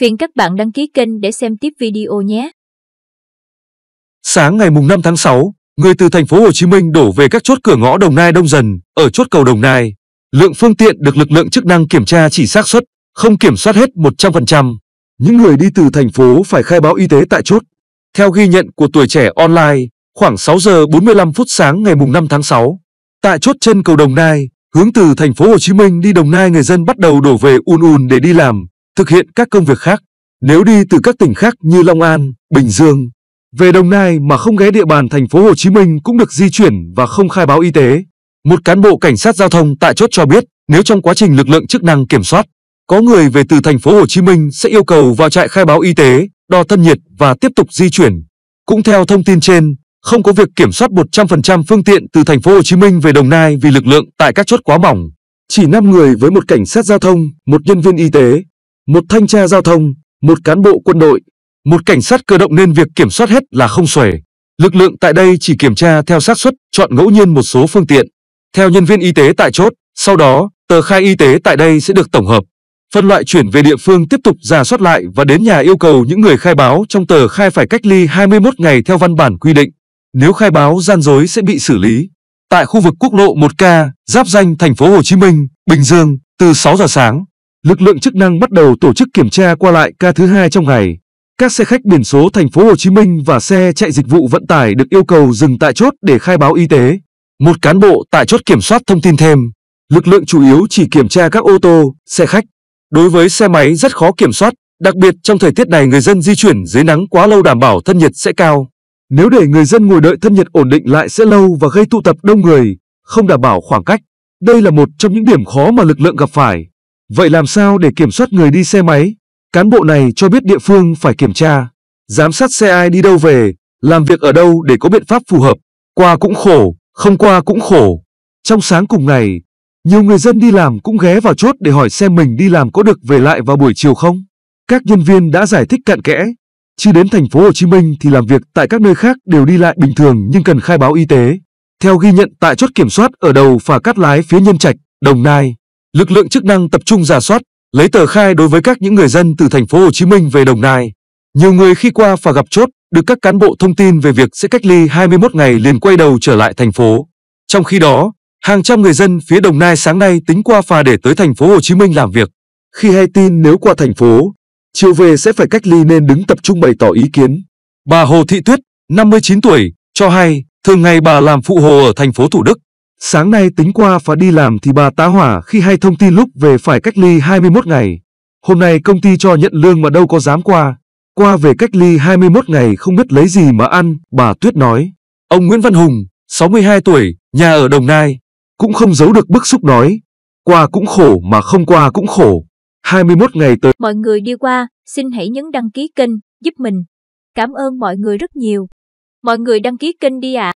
Phiền các bạn đăng ký kênh để xem tiếp video nhé. Sáng ngày mùng 5 tháng 6, người từ thành phố Hồ Chí Minh đổ về các chốt cửa ngõ Đồng Nai Đông Dần, ở chốt cầu Đồng Nai. Lượng phương tiện được lực lượng chức năng kiểm tra chỉ xác suất, không kiểm soát hết 100%. Những người đi từ thành phố phải khai báo y tế tại chốt. Theo ghi nhận của tuổi trẻ online, khoảng 6 giờ 45 phút sáng ngày mùng 5 tháng 6, tại chốt chân cầu Đồng Nai, hướng từ thành phố Hồ Chí Minh đi Đồng Nai người dân bắt đầu đổ về ùn ùn để đi làm, thực hiện các công việc khác. Nếu đi từ các tỉnh khác như Long An, Bình Dương về Đồng Nai mà không ghé địa bàn thành phố Hồ Chí Minh cũng được di chuyển và không khai báo y tế. Một cán bộ cảnh sát giao thông tại chốt cho biết, nếu trong quá trình lực lượng chức năng kiểm soát, có người về từ thành phố Hồ Chí Minh sẽ yêu cầu vào trại khai báo y tế, đo thân nhiệt và tiếp tục di chuyển. Cũng theo thông tin trên, không có việc kiểm soát 100% phương tiện từ thành phố Hồ Chí Minh về Đồng Nai vì lực lượng tại các chốt quá mỏng. Chỉ 5 người với một cảnh sát giao thông, một nhân viên y tế, một thanh tra giao thông, một cán bộ quân đội, một cảnh sát cơ động nên việc kiểm soát hết là không xuể. Lực lượng tại đây chỉ kiểm tra theo xác suất, chọn ngẫu nhiên một số phương tiện. Theo nhân viên y tế tại chốt, sau đó, tờ khai y tế tại đây sẽ được tổng hợp, phân loại chuyển về địa phương tiếp tục giả soát lại và đến nhà yêu cầu những người khai báo trong tờ khai phải cách ly 21 ngày theo văn bản quy định. Nếu khai báo gian dối sẽ bị xử lý. Tại khu vực quốc lộ 1K, giáp danh thành phố Hồ Chí Minh, Bình Dương, từ 6 giờ sáng, lực lượng chức năng bắt đầu tổ chức kiểm tra qua lại ca thứ hai trong ngày. Các xe khách biển số thành phố Hồ Chí Minh và xe chạy dịch vụ vận tải được yêu cầu dừng tại chốt để khai báo y tế. Một cán bộ tại chốt kiểm soát thông tin thêm, lực lượng chủ yếu chỉ kiểm tra các ô tô, xe khách. Đối với xe máy rất khó kiểm soát, đặc biệt trong thời tiết này người dân di chuyển dưới nắng quá lâu đảm bảo thân nhiệt sẽ cao. Nếu để người dân ngồi đợi thân nhiệt ổn định lại sẽ lâu và gây tụ tập đông người, không đảm bảo khoảng cách. Đây là một trong những điểm khó mà lực lượng gặp phải. Vậy làm sao để kiểm soát người đi xe máy? Cán bộ này cho biết địa phương phải kiểm tra, giám sát xe ai đi đâu về, làm việc ở đâu để có biện pháp phù hợp. Qua cũng khổ, không qua cũng khổ. Trong sáng cùng ngày, nhiều người dân đi làm cũng ghé vào chốt để hỏi xem mình đi làm có được về lại vào buổi chiều không. Các nhân viên đã giải thích cặn kẽ, chứ đến thành phố Hồ Chí Minh thì làm việc tại các nơi khác đều đi lại bình thường nhưng cần khai báo y tế. Theo ghi nhận tại chốt kiểm soát ở đầu phà cắt lái phía Nhân Trạch, Đồng Nai, lực lượng chức năng tập trung giả soát, lấy tờ khai đối với các những người dân từ thành phố Hồ Chí Minh về Đồng Nai. Nhiều người khi qua phà gặp chốt được các cán bộ thông tin về việc sẽ cách ly 21 ngày liền quay đầu trở lại thành phố. Trong khi đó, hàng trăm người dân phía Đồng Nai sáng nay tính qua phà để tới thành phố Hồ Chí Minh làm việc. Khi hay tin nếu qua thành phố, chiều về sẽ phải cách ly nên đứng tập trung bày tỏ ý kiến. Bà Hồ Thị Tuyết, 59 tuổi, cho hay thường ngày bà làm phụ hồ ở thành phố Thủ Đức. Sáng nay tính qua và đi làm thì bà tá hỏa khi hay thông tin lúc về phải cách ly 21 ngày. Hôm nay công ty cho nhận lương mà đâu có dám qua. Qua về cách ly 21 ngày không biết lấy gì mà ăn, bà Tuyết nói. Ông Nguyễn Văn Hùng, 62 tuổi, nhà ở Đồng Nai, cũng không giấu được bức xúc nói. Qua cũng khổ mà không qua cũng khổ. 21 ngày tới. Mọi người đi qua, xin hãy nhấn đăng ký kênh, giúp mình. Cảm ơn mọi người rất nhiều. Mọi người đăng ký kênh đi ạ. À.